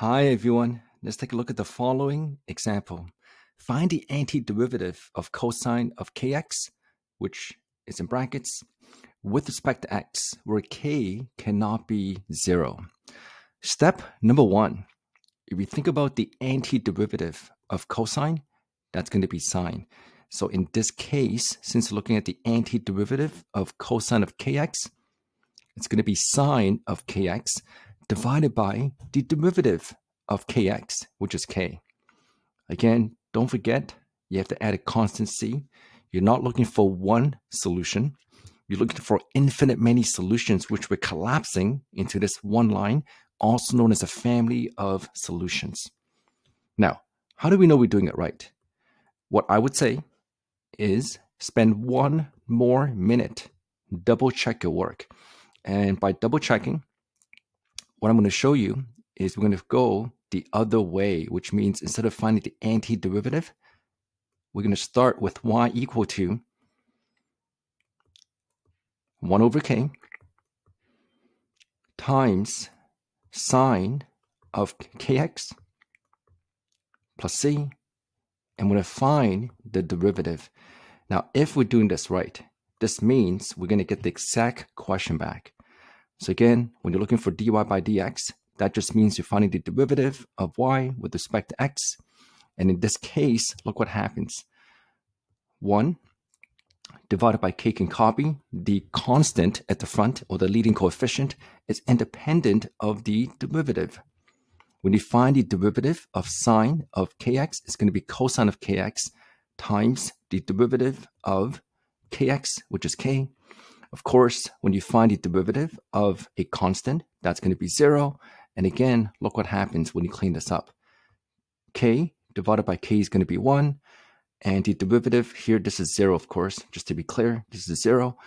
Hi everyone, let's take a look at the following example. Find the antiderivative of cosine of kx, which is in brackets, with respect to x, where k cannot be zero. Step number one, if we think about the antiderivative of cosine, that's going to be sine. So in this case, since we're looking at the antiderivative of cosine of kx, it's going to be sine of kx divided by the derivative of kx, which is k. Again, don't forget, you have to add a constant c. You're not looking for one solution. You're looking for infinite many solutions, which we're collapsing into this one line, also known as a family of solutions. Now, how do we know we're doing it right? What I would say is spend one more minute, double check your work. And by double checking, what I'm going to show you is we're going to go the other way, which means instead of finding the antiderivative, we're going to start with y equal to 1 over k times sine of kx plus c, and we're going to find the derivative. Now, if we're doing this right, this means we're going to get the exact question back. So again, when you're looking for dy by dx, that just means you're finding the derivative of y with respect to x. And in this case, look what happens. 1 divided by k can copy. The constant at the front, or the leading coefficient, is independent of the derivative. When you find the derivative of sine of kx, it's going to be cosine of kx times the derivative of kx, which is k, of course, when you find the derivative of a constant, that's going to be zero. And again, look what happens when you clean this up. k divided by k is going to be 1. And the derivative here, this is 0, of course, just to be clear, this is 0.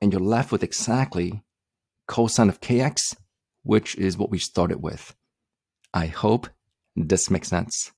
And you're left with exactly cosine of kx, which is what we started with. I hope this makes sense.